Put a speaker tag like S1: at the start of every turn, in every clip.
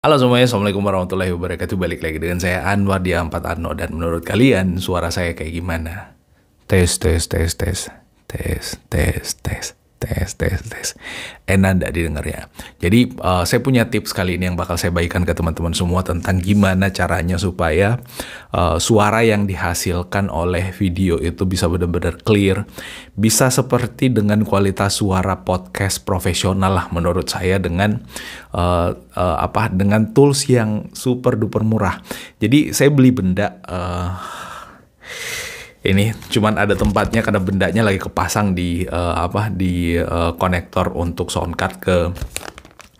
S1: Halo semuanya, Assalamualaikum warahmatullahi wabarakatuh. Balik lagi dengan saya Anwar di Ampat Arno. Dan menurut kalian suara saya kayak gimana? Tes, tes, tes, tes. Tes, tes, tes tes tes tes. Enak tidak didengarnya jadi uh, saya punya tips kali ini yang bakal saya bagikan ke teman-teman semua tentang gimana caranya supaya uh, suara yang dihasilkan oleh video itu bisa benar-benar clear bisa seperti dengan kualitas suara podcast profesional lah menurut saya dengan uh, uh, apa dengan tools yang super duper murah. Jadi saya beli benda uh, ini cuman ada tempatnya karena bendanya lagi kepasang di uh, apa di uh, konektor untuk sound card ke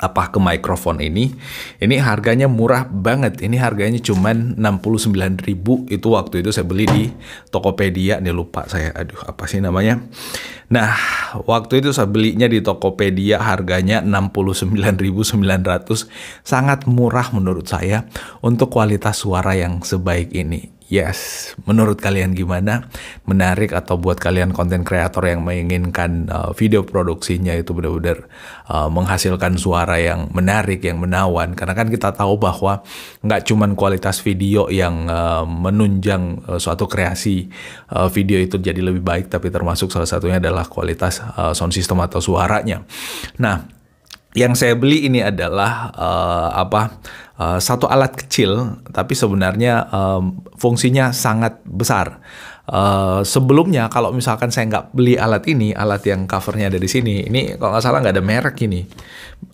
S1: apa ke mikrofon ini. Ini harganya murah banget. Ini harganya cuman 69.000 itu waktu itu saya beli di Tokopedia nih lupa saya. Aduh apa sih namanya? Nah waktu itu saya belinya di Tokopedia harganya 69.900 sangat murah menurut saya untuk kualitas suara yang sebaik ini Yes, menurut kalian gimana? Menarik atau buat kalian konten kreator yang menginginkan uh, video produksinya itu benar-benar uh, menghasilkan suara yang menarik, yang menawan. Karena kan kita tahu bahwa nggak cuma kualitas video yang uh, menunjang uh, suatu kreasi uh, video itu jadi lebih baik, tapi termasuk salah satunya adalah kualitas uh, sound system atau suaranya. Nah, yang saya beli ini adalah uh, apa? Uh, satu alat kecil, tapi sebenarnya um, fungsinya sangat besar. Uh, sebelumnya kalau misalkan saya nggak beli alat ini, alat yang covernya ada di sini, ini kalau nggak salah nggak ada merek ini,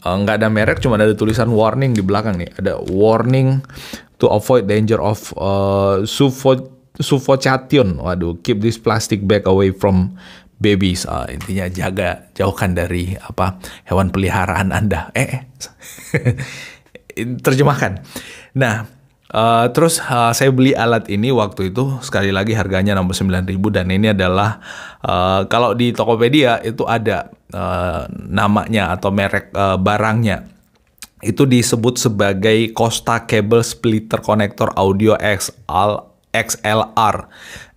S1: uh, nggak ada merek, cuma ada tulisan warning di belakang nih, ada warning to avoid danger of uh, suffocation. Waduh, keep this plastic bag away from babies. Uh, intinya jaga jauhkan dari apa hewan peliharaan Anda. Eh. terjemahkan. Nah, uh, terus uh, saya beli alat ini waktu itu sekali lagi harganya 69.000 dan ini adalah uh, kalau di Tokopedia itu ada uh, namanya atau merek uh, barangnya. Itu disebut sebagai Costa Cable Splitter Connector Audio XL, XLR.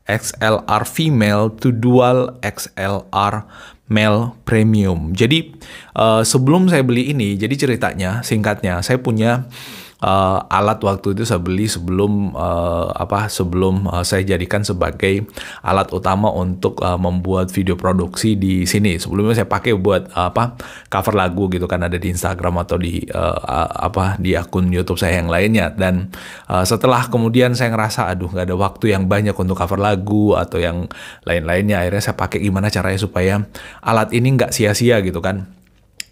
S1: XLR female to dual XLR Mel Premium. Jadi uh, sebelum saya beli ini, jadi ceritanya singkatnya saya punya uh, alat waktu itu saya beli sebelum uh, apa sebelum uh, saya jadikan sebagai alat utama untuk uh, membuat video produksi di sini. Sebelumnya saya pakai buat uh, apa cover lagu gitu kan ada di Instagram atau di uh, apa di akun YouTube saya yang lainnya dan uh, setelah kemudian saya ngerasa aduh nggak ada waktu yang banyak untuk cover lagu atau yang lain-lainnya akhirnya saya pakai gimana caranya supaya alat ini nggak sia-sia gitu kan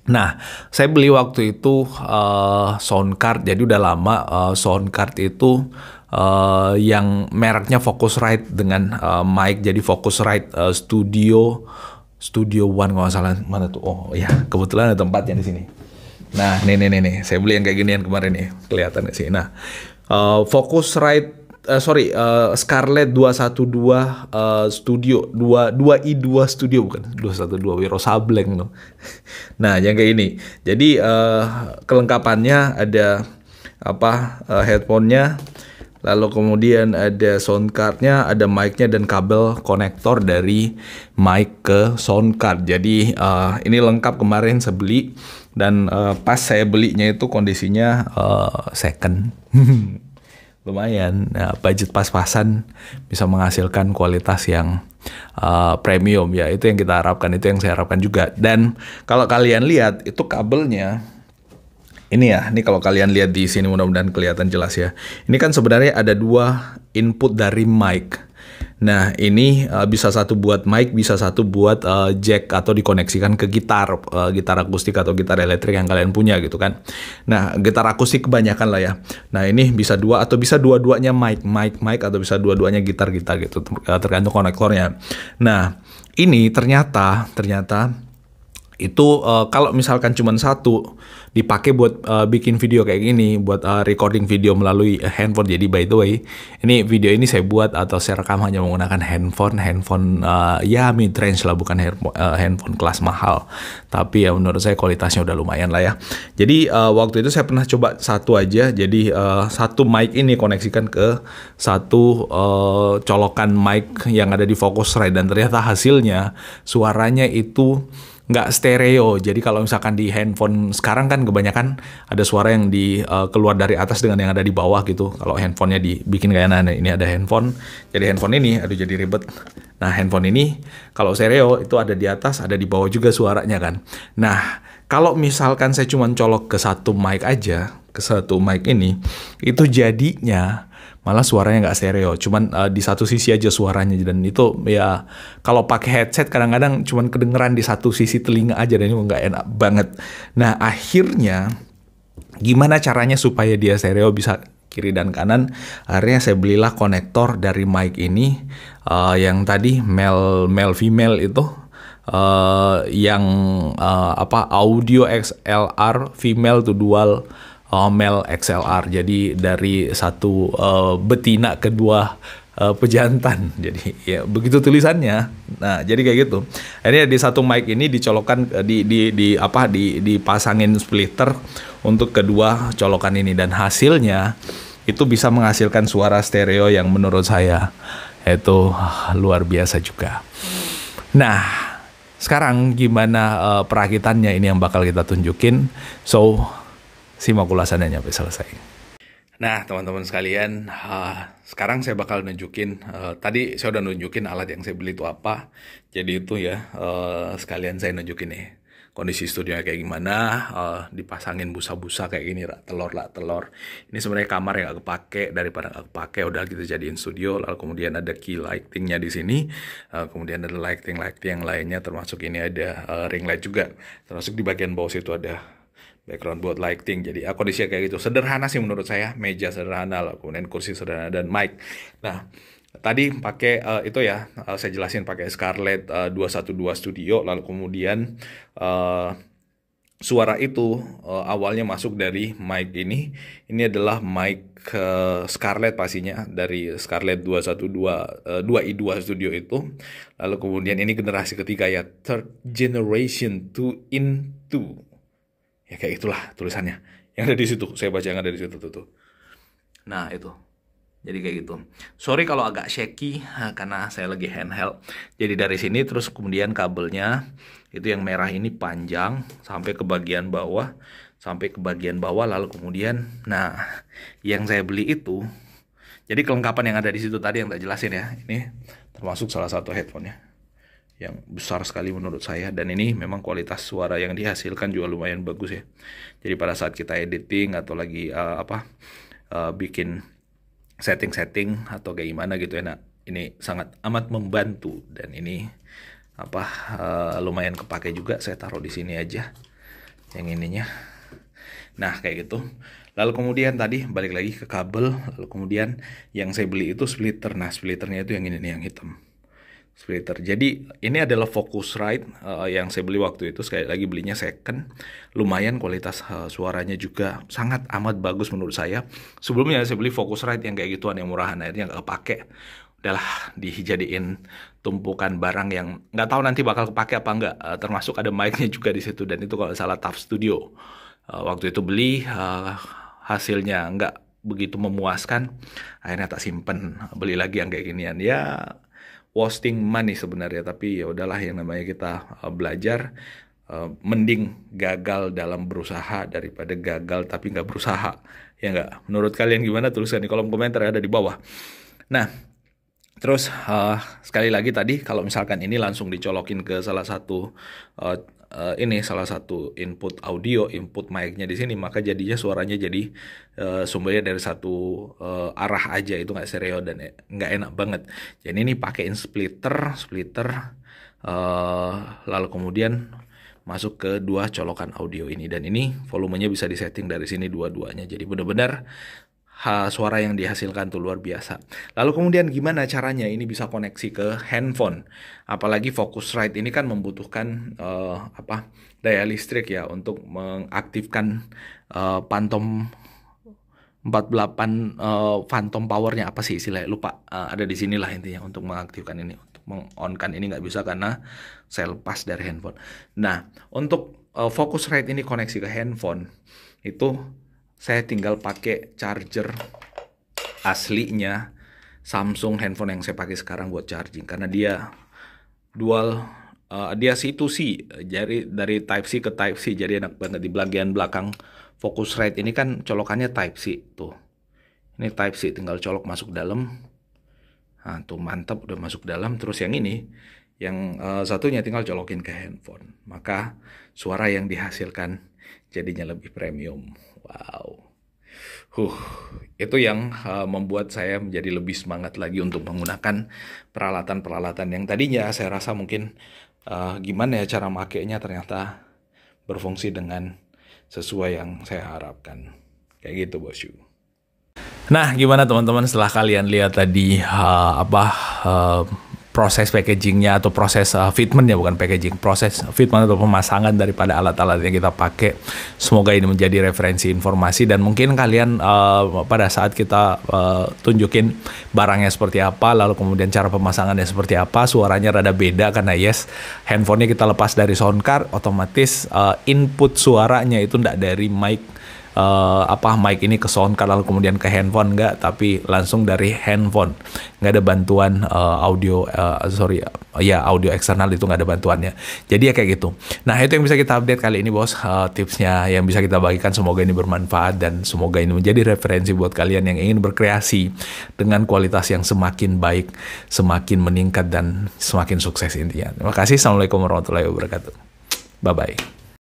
S1: Nah, saya beli waktu itu uh, sound card, jadi udah lama uh, sound card itu uh, yang mereknya Focusrite dengan uh, mic, jadi Focusrite uh, Studio Studio One kalau nggak salah mana tuh? Oh ya, kebetulan ada tempatnya di sini. Nah, nih nih nih nih, saya beli yang kayak ginian kemarin nih, kelihatan sih. Nah, uh, Focusrite uh, sorry uh, Scarlett 212 uh, Studio 2 2i2 Studio bukan 212 Wiro Sableng loh. nah, yang kayak ini. Jadi uh, kelengkapannya ada apa uh, headphone-nya Lalu kemudian ada sound card-nya, ada mic-nya dan kabel konektor dari mic ke sound card. Jadi uh, ini lengkap kemarin saya beli dan uh, pas saya belinya itu kondisinya uh, second. lumayan. Nah, budget pas-pasan bisa menghasilkan kualitas yang uh, premium. Ya itu yang kita harapkan itu yang saya harapkan juga. Dan kalau kalian lihat itu kabelnya. Ini ya ini kalau kalian lihat di sini mudah-mudahan kelihatan jelas ya. Ini kan sebenarnya ada dua input dari mic Nah, ini uh, bisa satu buat mic, bisa satu buat uh, jack atau dikoneksikan ke gitar, uh, gitar akustik atau gitar elektrik yang kalian punya gitu kan. Nah, gitar akustik kebanyakan lah ya. Nah, ini bisa dua atau bisa dua-duanya mic, mic, mic atau bisa dua-duanya gitar-gitar gitu, tergantung konektornya. Nah, ini ternyata ternyata itu uh, kalau misalkan cuma satu dipakai buat uh, bikin video kayak gini, buat uh, recording video melalui uh, handphone. Jadi by the way, ini video ini saya buat atau saya rekam hanya menggunakan handphone, handphone uh, ya mid range lah, bukan uh, handphone kelas mahal. Tapi ya menurut saya kualitasnya udah lumayan lah ya. Jadi uh, waktu itu saya pernah coba satu aja. Jadi uh, satu mic ini koneksikan ke satu uh, colokan mic yang ada di Focusrite dan ternyata hasilnya suaranya itu nggak stereo. Jadi kalau misalkan di handphone sekarang kan kebanyakan ada suara yang di uh, keluar dari atas dengan yang ada di bawah gitu. Kalau handphonenya dibikin kayak nah ini ada handphone. Jadi handphone ini aduh jadi ribet. Nah, handphone ini kalau stereo itu ada di atas, ada di bawah juga suaranya kan. Nah, kalau misalkan saya cuma colok ke satu mic aja, ke satu mic ini, itu jadinya malah suaranya nggak stereo, cuman uh, di satu sisi aja suaranya dan itu ya kalau pakai headset kadang-kadang cuman kedengeran di satu sisi telinga aja dan itu nggak enak banget. Nah akhirnya gimana caranya supaya dia stereo bisa kiri dan kanan? Akhirnya saya belilah konektor dari mic ini uh, yang tadi male male female itu uh, yang uh, apa audio XLR female to dual uh, Mel XLR. Jadi dari satu uh, betina kedua uh, pejantan. Jadi ya begitu tulisannya. Nah, jadi kayak gitu. Akhirnya di satu mic ini dicolokkan di di di apa di dipasangin splitter untuk kedua colokan ini dan hasilnya itu bisa menghasilkan suara stereo yang menurut saya itu luar biasa juga. Nah, sekarang gimana uh, perakitannya ini yang bakal kita tunjukin. So, simak ulasannya sampai selesai. Nah, teman-teman sekalian, uh, sekarang saya bakal nunjukin. Uh, tadi saya udah nunjukin alat yang saya beli itu apa. Jadi itu ya, uh, sekalian saya nunjukin nih kondisi studionya kayak gimana. Uh, dipasangin busa-busa kayak gini, rak telur, rak telur. Ini sebenarnya kamar yang gak kepake daripada gak kepake. Udah kita jadiin studio. Lalu kemudian ada key lightingnya di sini. Uh, kemudian ada lighting-lighting yang lainnya, termasuk ini ada uh, ring light juga. Termasuk di bagian bawah situ ada background buat lighting. Jadi aku kondisinya kayak gitu. Sederhana sih menurut saya. Meja sederhana lah. Kemudian kursi sederhana dan mic. Nah tadi pakai uh, itu ya uh, saya jelasin pakai Scarlett uh, 212 Studio. Lalu kemudian uh, suara itu uh, awalnya masuk dari mic ini. Ini adalah mic uh, Scarlett pastinya dari Scarlett 212 uh, 2i2 Studio itu. Lalu kemudian ini generasi ketiga ya. Third generation 2 in 2 ya kayak itulah tulisannya. Yang ada di situ. Saya baca yang ada di situ tuh, tuh. nah itu. Jadi kayak gitu. Sorry kalau agak shaky karena saya lagi handheld. Jadi dari sini terus kemudian kabelnya itu yang merah ini panjang sampai ke bagian bawah sampai ke bagian bawah lalu kemudian nah yang saya beli itu jadi kelengkapan yang ada di situ tadi yang tak jelasin ya ini termasuk salah satu headphone ya yang besar sekali menurut saya dan ini memang kualitas suara yang dihasilkan juga lumayan bagus ya. Jadi pada saat kita editing atau lagi uh, apa uh, bikin setting-setting atau kayak gimana gitu ya, nah ini sangat amat membantu dan ini apa uh, lumayan kepake juga saya taruh di sini aja yang ininya. Nah kayak gitu. Lalu kemudian tadi balik lagi ke kabel, lalu kemudian yang saya beli itu splitter. Nah splitternya itu yang ini nih yang hitam splitter. Jadi ini adalah Focusrite uh, yang saya beli waktu itu sekali lagi belinya second. Lumayan kualitas uh, suaranya juga sangat amat bagus menurut saya. Sebelumnya saya beli Focusrite yang kayak gituan yang murahan akhirnya nggak kepake. Udahlah dijadiin tumpukan barang yang nggak tahu nanti bakal kepake apa enggak. Uh, termasuk ada mic-nya juga di situ dan itu kalau salah Tough Studio. Uh, waktu itu beli uh, hasilnya nggak begitu memuaskan akhirnya tak simpen beli lagi yang kayak ginian ya wasting money sebenarnya tapi ya udahlah yang namanya kita uh, belajar uh, mending gagal dalam berusaha daripada gagal tapi nggak berusaha. Ya nggak? Menurut kalian gimana? Tuliskan di kolom komentar ada di bawah. Nah terus uh, sekali lagi tadi kalau misalkan ini langsung dicolokin ke salah satu uh, uh, ini salah satu input audio, input mic-nya di sini, maka jadinya suaranya jadi uh, sumbernya dari satu uh, arah aja itu nggak stereo dan nggak enak banget. Jadi ini pakaiin splitter, splitter, uh, lalu kemudian masuk ke dua colokan audio ini dan ini volumenya bisa disetting dari sini dua-duanya. Jadi benar-benar suara yang dihasilkan tuh luar biasa. Lalu kemudian gimana caranya ini bisa koneksi ke handphone? Apalagi Focusrite ini kan membutuhkan uh, apa daya listrik ya untuk mengaktifkan uh, Phantom 48 uh, Phantom powernya apa sih istilahnya lupa uh, ada di sinilah intinya untuk mengaktifkan ini untuk mengonkan ini nggak bisa karena saya lepas dari handphone. Nah untuk uh, Focusrite ini koneksi ke handphone itu saya tinggal pakai charger aslinya Samsung handphone yang saya pakai sekarang buat charging karena dia dual uh, dia C2C jadi dari Type C ke Type C jadi enak banget. Di bagian belakang Focusrite ini kan colokannya Type C tuh. Ini Type C tinggal colok masuk dalam. Nah tuh mantap udah masuk dalam. Terus yang ini yang uh, satunya tinggal colokin ke handphone. Maka suara yang dihasilkan jadinya lebih premium wow Huh, itu yang uh, membuat saya menjadi lebih semangat lagi untuk menggunakan peralatan-peralatan yang tadinya saya rasa mungkin uh, gimana ya cara makainya ternyata berfungsi dengan sesuai yang saya harapkan. Kayak gitu, Bosyu. Nah, gimana teman-teman setelah kalian lihat tadi uh, apa uh, proses packagingnya atau proses uh, fitment ya bukan packaging proses fitment atau pemasangan daripada alat-alat yang kita pakai. Semoga ini menjadi referensi informasi dan mungkin kalian uh, pada saat kita uh, tunjukin barangnya seperti apa lalu kemudian cara pemasangannya seperti apa suaranya rada beda karena yes handphonenya kita lepas dari sound card otomatis uh, input suaranya itu tidak dari mic uh, apa mic ini ke sound card lalu kemudian ke handphone? Enggak tapi langsung dari handphone. Nggak ada bantuan uh, audio uh, sorry ya audio eksternal itu nggak ada bantuannya. Jadi ya kayak gitu. Nah itu yang bisa kita update kali ini bos. Uh, tipsnya yang bisa kita bagikan semoga ini bermanfaat dan semoga ini menjadi referensi buat kalian yang ingin berkreasi dengan kualitas yang semakin baik semakin meningkat dan semakin sukses intinya. Terima kasih. Assalamualaikum warahmatullahi wabarakatuh. Bye bye